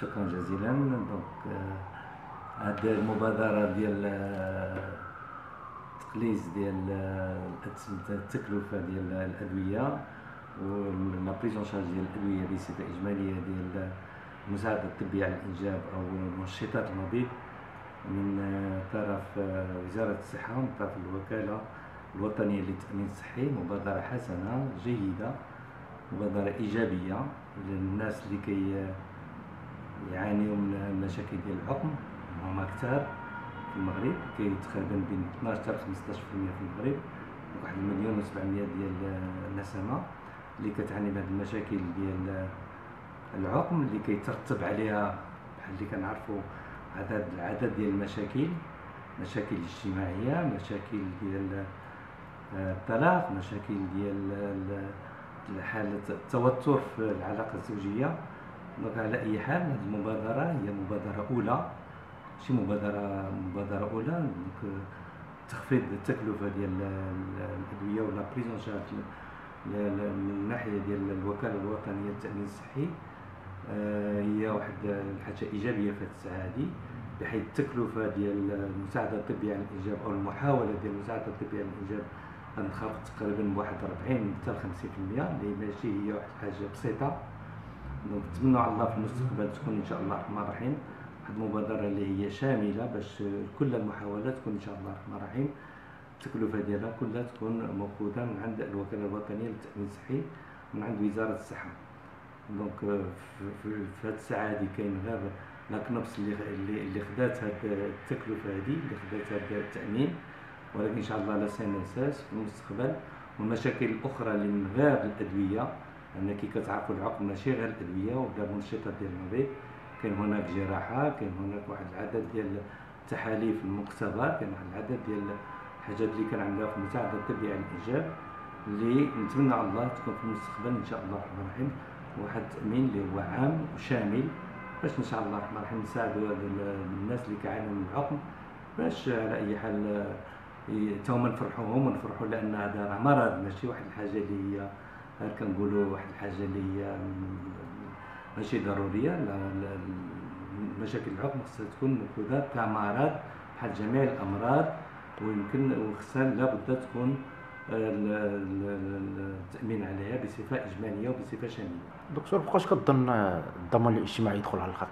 شكرا جزيلا. donc هاد المبادرة ديال آه، تقليص ديال آه، التكلفة ديال الأدوية ولا prise en charge ديال الأدوية بصفه إجمالية ديال المساعدة الطبية على الإنجاب أو منشطات المبيض من آه، طرف وزارة الصحة ومن طرف الوكالة الوطنية للتأمين الصحي. مبادرة حسنة جيدة مبادرة إيجابية للناس اللي كي يعانيوا من المشاكل ديال العقم هما كثار في المغرب كاين تقريبا بين 12 حتى 15% في المغرب. واحد المليون و700 ديال النسمه اللي كتعاني بهذه المشاكل ديال العقم اللي كيترتب عليها بحال اللي كنعرفوا عدد العدد ديال المشاكل. مشاكل اجتماعية مشاكل ديال الطلاق مشاكل ديال حالة التوتر في العلاقة الزوجية. donc على أي حال هذه المبادرة هي مبادرة أولى ماشي مبادرة مبادرة أولى donc تخفيض التكلفة ديال الأدوية ولا prise en charge من الناحية ديال الوكالة الوطنية للتأمين الصحي هي واحد الحاجة إيجابية في هذه الساعة هذه بحيث التكلفة ديال المساعدة الطبية على الإنجاب أو المحاولة ديال المساعدة الطبية على الإنجاب غنخفض تقريبا بواحد 40 حتى 50% اللي ماشي هي واحد الحاجة بسيطه نتمنوا على الله في المستقبل تكون إن شاء الله الرحمن الرحيم. واحد المبادرة اللي هي شاملة باش كل المحاولات تكون إن شاء الله الرحمن الرحيم. التكلفة ديالها كلها تكون موجوده من عند الوكالة الوطنية للتأمين الصحي من عند وزارة الصحة. دونك في, هذه الساعة هذه كاين غير لاكنوبس اللي اللي اللي خدات هذه التكلفة هذه اللي خدات هذا التأمين. ولكن إن شاء الله لا سين أساس في المستقبل. والمشاكل الأخرى اللي من غير الأدوية لأن كي كتعرفوا العقم ماشي غير الأدوية ولا منشطات ديال المريض كاين هناك جراحة كاين هناك واحد العدد ديال التحاليل المختبر كاين واحد العدد ديال الحاجات اللي كنعملوها في المساعده الطبيه على الإنجاب. اللي نتمنى على الله تكون في المستقبل إن شاء الله الرحمن الرحيم واحد التامين اللي هو عام وشامل باش إن شاء الله الرحمن الرحيم نساعدوا الناس اللي كيعانوا من العقم باش على أي حال توما نفرحوهم ونفرحوا لأن هذا مرض ماشي واحد الحاجة اللي هي كنقولوا واحد الحاجة اللي هي ماشي ضرورية لا مشاكل العقم خصها تكون مأخوذة كمرض بحال جميع الأمراض ويمكن وخصها لابد تكون التأمين عليها بصفة إجمالية وبصفة شاملة. دكتور بقاش كظن الضمان الاجتماعي يدخل على الخط؟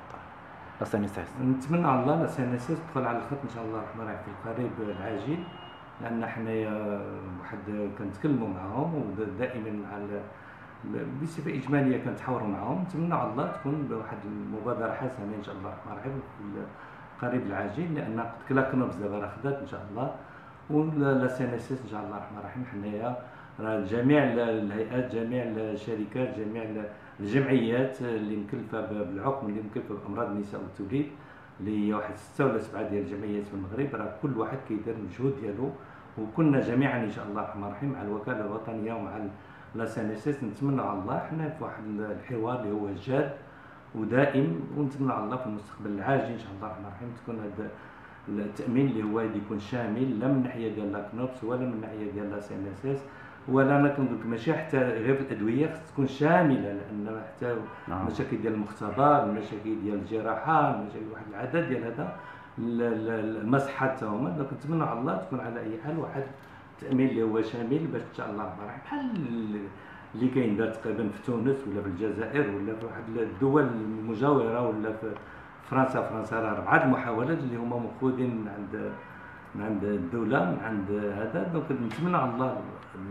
la CNSS نتمنى على الله la CNSS تدخل على الخط إن شاء الله الرحمن الرحيم في القريب العاجل لأن حنايا واحد كنتكلموا معاهم ودائما مع بصفة إجمالية كنتحاوروا معاهم. نتمنى على الله تكون بواحد المبادرة حسنة إن شاء الله. الرحمن الرحيم القريب العاجل لأن قد ك la CNOPS دابا راه خدات إن شاء الله. و la CNSS إن إن شاء الله الرحمن الرحيم. حنايا راه جميع الهيئات جميع الشركات جميع الجمعيات اللي مكلفة بالعقم اللي مكلفة بأمراض النساء والتوليد اللي هي واحد سته ولا سبعة ديال الجمعيات في المغرب. راه كل واحد كيدير المجهود ديالو وكنا جميعا إن شاء الله الرحمن الرحيم مع الوكالة الوطنية ومع la CNSS نتمنى على الله حنا في واحد الحوار اللي هو جاد ودائم ونتمنى على الله في المستقبل العاجل إن شاء الله الرحمن الرحيم تكون هذا التأمين اللي هو يكون شامل لا من ناحية ديال la CNOPS ولا من ناحية ديال la CNSS ولا أنا كنقول لك ماشي حتى غير في الأدوية خص تكون شاملة لأن حتى نعم. المشاكل ديال المختبر المشاكل ديال الجراحة المشاكل واحد العدد ديال هذا المسح حتى هما دونك نتمنى على الله تكون على أي حال واحد التأمين اللي هو شامل باش إن شاء الله الرحيم بحال اللي كاين دار تقريبا في تونس ولا في الجزائر ولا في واحد الدول المجاورة ولا في فرنسا فرنسا راه اربعه المحاولات اللي هما مأخوذين من عند من عند الدولة من عند هذا. دونك نتمنى على الله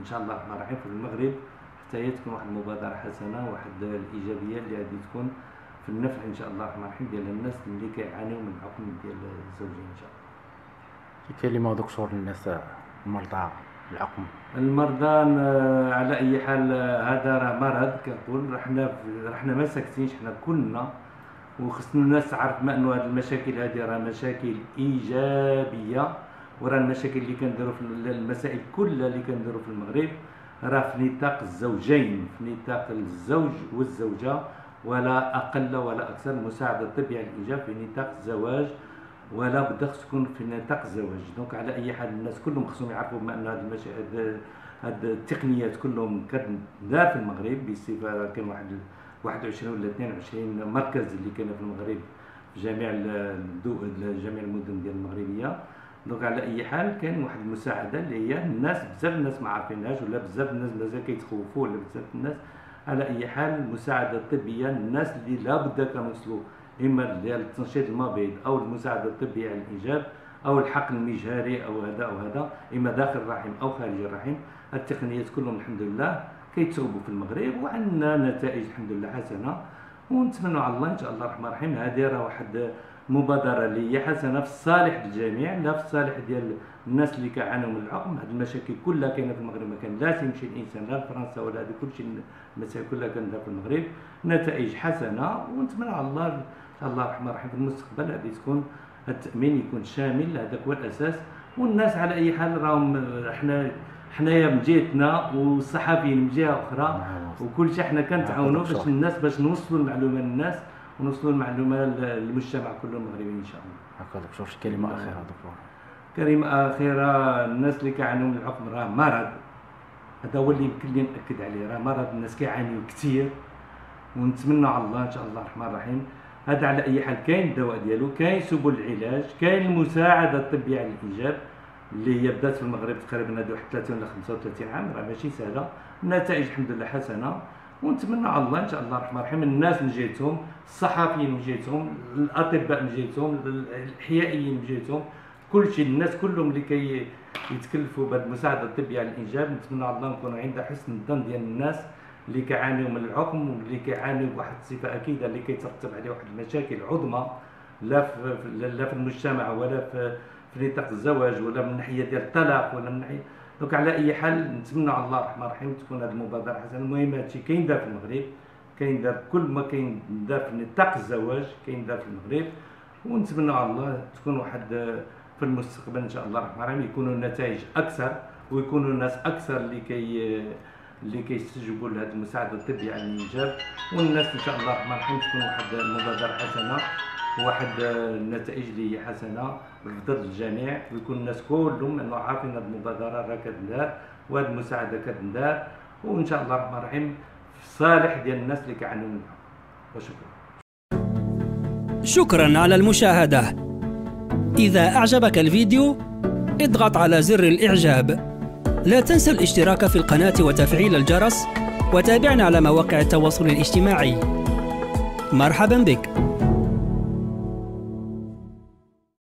إن شاء الله الرحمن الرحيم في المغرب حتى هي تكون واحد المبادرة حسنة واحد الإيجابية اللي غادي تكون في النفع إن شاء الله الرحمن الرحيم ديال الناس اللي كيعانيو من الحكم ديال الزوجين إن شاء الله. كلمه دكتور للناس المرضى العقم. المرضى على أي حال هذا راه مرض كنقول. حنا حنا ما ساكتينش حنا كلنا وخصنا الناس تعرف انه هذه المشاكل. هذه راه مشاكل إيجابية. وراه المشاكل اللي كنديروا في المسائل كلها اللي كنديروا في المغرب. راه في نطاق الزوجين في نطاق الزوج والزوجة ولا أقل ولا أكثر المساعده الطبيه على الإنجاب في نطاق الزواج ولا بد خص تكون في نطاق الزواج. دونك على أي حال الناس كلهم خصهم يعرفوا بما أن هذه المشاكل هاد التقنيات كلهم كتدار في المغرب بصفة كان واحد 21 ولا 22 مركز اللي كان في المغرب في جميع جميع المدن ديال المغربية. دونك على اي حال كاين واحد المساعدة اللي هي الناس بزاف الناس ما عارفينهاش ولا بزاف الناس مازال كيتخوفوا ولا بزاف الناس. على أي حال المساعدة الطبية الناس اللي لابد كانوا يوصلوا إما ديال التنشيط المبيض أو المساعدة الطبية على الإنجاب أو الحقن المجهري أو هذا أو هذا إما داخل الرحم أو خارج الرحم. التقنيات كلهم الحمد لله كيتصوبوا في المغرب وعندنا نتائج الحمد لله حسنة. ونتمنوا على الله إن شاء الله الرحمن الرحيم. هذه راه واحد مبادرة اللي هي حسنه في الصالح الجميع لا في الصالح ديال الناس اللي كيعانوا من العقم. هذه المشاكل كلها كاينة في المغرب. ما كان لا يمشي الإنسان لا لفرنسا ولا هذه كل شيء المسائل كلها كانت في المغرب. نتائج حسنة. ونتمنى على الله ان شاء الله الرحمن الرحيم في المستقبل هذه تكون التأمين يكون شامل. هذاك هو الأساس. والناس على أي حال راهم إحنا حنايا من جهتنا والصحفيين من جهة أخرى. نعم. وكل شيء حنا كنتعاونوا باش الناس باش نوصلوا المعلومة للناس. ونوصلوا المعلومة للمجتمع كله المغربي إن شاء الله. هكا دكتور شي كلمة أخيرة دكتور. كلمة أخيرة الناس اللي كيعانوا من الحكم راه مرض. هذا هو اللي يمكن لي نأكد عليه. راه مرض الناس كيعانيوا كثير ونتمنى على الله إن شاء الله الرحمن الرحيم. هذا على أي حال كاين الدواء ديالو كاين سبل العلاج كاين المساعده الطبيه على الإنجاب اللي هي بدات في المغرب تقريبا واحد 30 ولا 35 عام. راه ماشي سهلة. النتائج الحمد لله حسنة. ونتمنى على الله إن شاء الله الرحمن الرحيم الناس من جهتهم الصحفيين من جهتهم الأطباء من جهتهم الاحيائيين من جهتهم كل شيء الناس كلهم اللي كي يتكلفوا بهذه المساعدة الطبية على الإنجاب نتمنى على الله نكونوا عند حسن الظن ديال الناس اللي كيعانيوا من العقم واللي كيعانيوا بواحد الصفة أكيدة اللي كيترتب عليه واحد المشاكل عظمى لا في لا في المجتمع ولا في في نطاق الزواج ولا من ناحية ديال الطلاق ولا من ناحيه donc على أي حال نتمنى على الله الرحمن الرحيم تكون هذه المبادرة حسنة. المهم هادشي كاين دار في المغرب كاين دار كل ما كاين دار في نطاق الزواج كاين دار في المغرب. ونتمنى على الله تكون واحد في المستقبل إن شاء الله الرحمن الرحيم يكونوا النتائج أكثر ويكونوا الناس أكثر اللي كي اللي كيستجيبوا لهذه المساعدة الطبيه على الانجاب والناس إن شاء الله الرحمن الرحيم تكون واحد المبادرة حسنة. واحد النتائج اللي هي حسنة بفضل الجميع ويكون الناس كلهم إنه عارفين هذه المبادره راه كتندار وهذه المساعدة كتندار وإن شاء الله الرحمن الرحيم في صالح ديال الناس اللي كيعانوا منها. وشكرا. شكرا على المشاهدة. إذا أعجبك الفيديو اضغط على زر الإعجاب. لا تنسى الاشتراك في القناة وتفعيل الجرس وتابعنا على مواقع التواصل الاجتماعي. مرحبا بك.